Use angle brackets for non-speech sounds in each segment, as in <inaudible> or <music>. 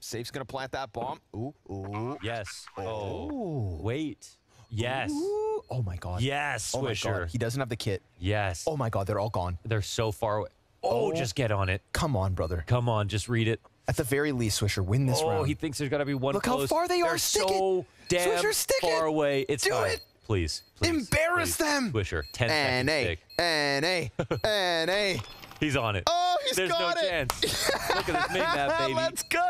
Safe's gonna plant that bomb. Ooh, ooh. Yes. Oh. Ooh. Wait. Yes. Ooh. Oh my god. Yes, Oh my Swisher. god. He doesn't have the kit. Yes. Oh my god, they're all gone. They're so far away. Oh, Oh. just get on it. Come on, brother. Come on, just read it. At the very least, Swisher, win this oh, round. Oh, he thinks there's got to be one Look how close. far they are. They're Stick it. so damn Swisher, stick far it. away. It's Do fine. it. Please, please. Embarrass please. them. Swisher, 10 and seconds. A, and A, and A. He's on it. Oh, he's There's got no it. chance. Look at this <laughs> mini-map, baby. Let's go.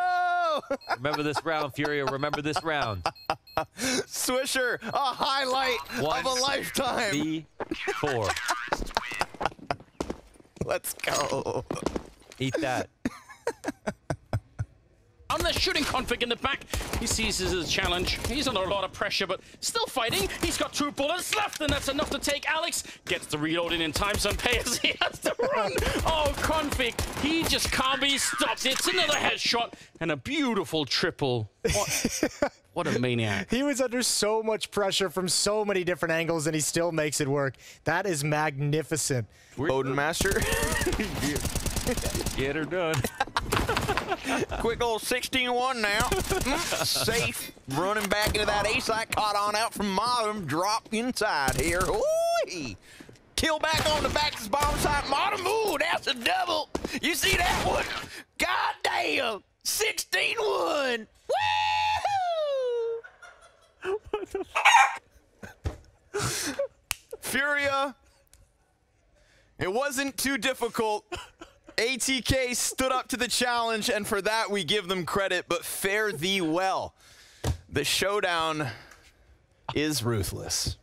<laughs> Remember this round, Furia. Remember this round. Swisher, a highlight One, of a lifetime. B, four. <laughs> Let's go. Eat that. On the shooting config in the back, he sees this as a challenge. He's under a lot of pressure, but still fighting. He's got two bullets left, and that's enough to take Alex. Gets the reload in in time, some payers. <laughs> He has to run. Oh, config. He just can't be stopped. It's another headshot and a beautiful triple. What, <laughs> what a maniac. He was under so much pressure from so many different angles, and he still makes it work. That is magnificent. Odin Master. <laughs> Get her done. Quick old 16-1 now. Mm, Safe. Running back into that ace I caught on out from Modem. Drop inside here. Ooh. Kill back on the back of the bomb side. Modem. Ooh, that's a double. You see that one? God damn. 16-1. Woo! Furia. It wasn't too difficult. ATK stood up to the challenge, and for that we give them credit, but fare thee well. The showdown is ruthless.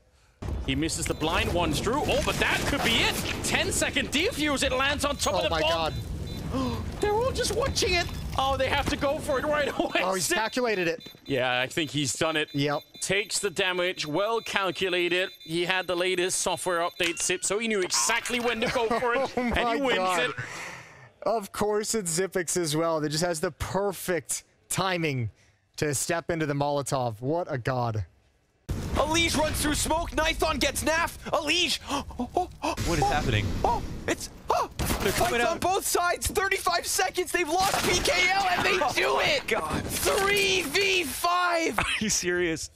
He misses the blind ones, Drew. Oh, but that could be it. 10 second defuse. It lands on top oh of the bomb. Oh my bomb. god. <gasps> They're all just watching it. Oh, they have to go for it right <laughs> away. Oh, he's calculated it. Yeah, I think he's done it. Yep. Takes the damage, well calculated. He had the latest software update SIP, so he knew exactly when to go for it, <laughs> Oh and he wins God. it. Of course, it's Zipix as well. That just has the perfect timing to step into the Molotov. What a god. Alige runs through smoke. Nython gets Naf. Alige. Oh, oh, oh, What is oh, happening? Oh, it's. Oh, They're coming fights on both sides. 35 seconds. They've lost PKL, and they oh do it. God. 3v5. <laughs> Are you serious?